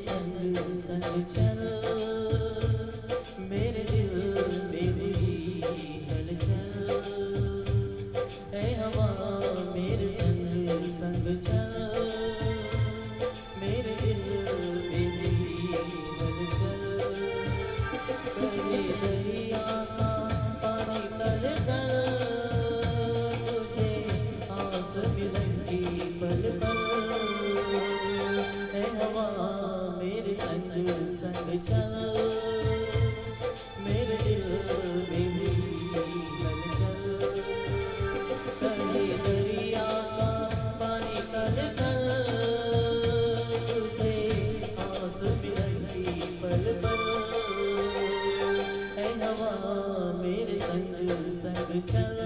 संग संग चल। हवा मेरे संग संग चल। मेरे दिल में भी हलचल करे दरिया का पानी तल कर तुझे आस पल पल। है मेरे संग संग चल।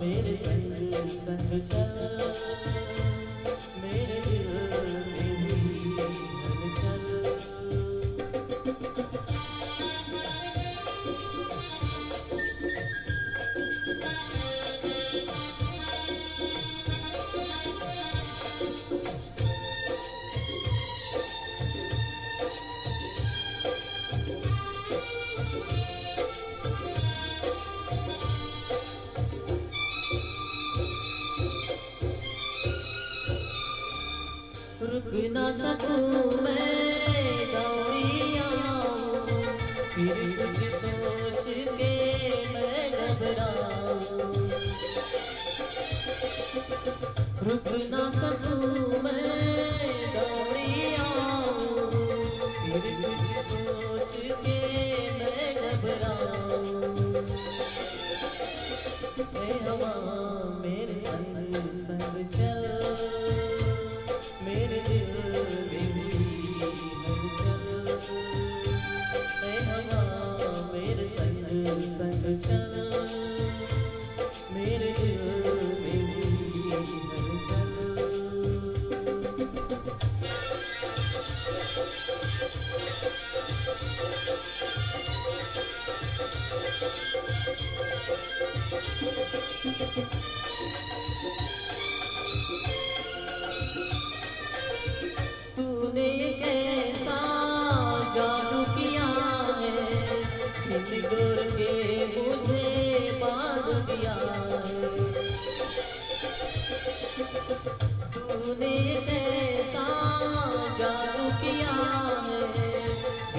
मेरे संग संग चल। रुक ना सकूँ मैं दौड़ी फिर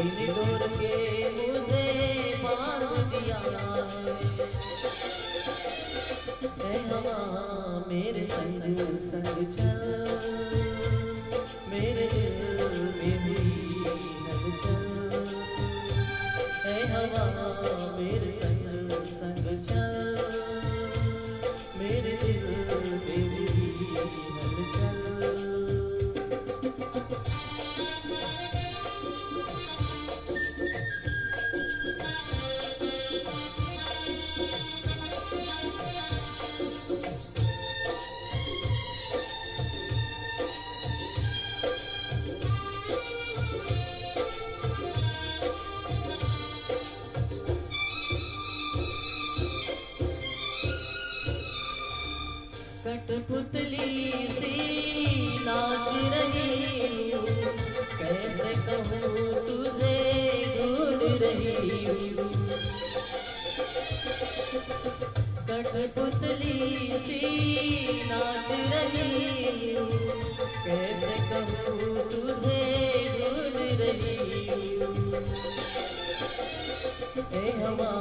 सिंदूर के मुझे बाँध दिया। हवा, मेरे संग संग चल। मेरे दिल में भी हलचल। है हवा, मेरे संग संग चल। मेरे दिल में भी हलचल। कठपुतली सी नाच रही कैसे कहूँ तुझे ढूंढ रही कठपुतली सी नाच रही कैसे कहूँ तुझे ढूंढ रही ए हवा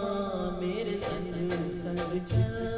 मेरे संग संग चल।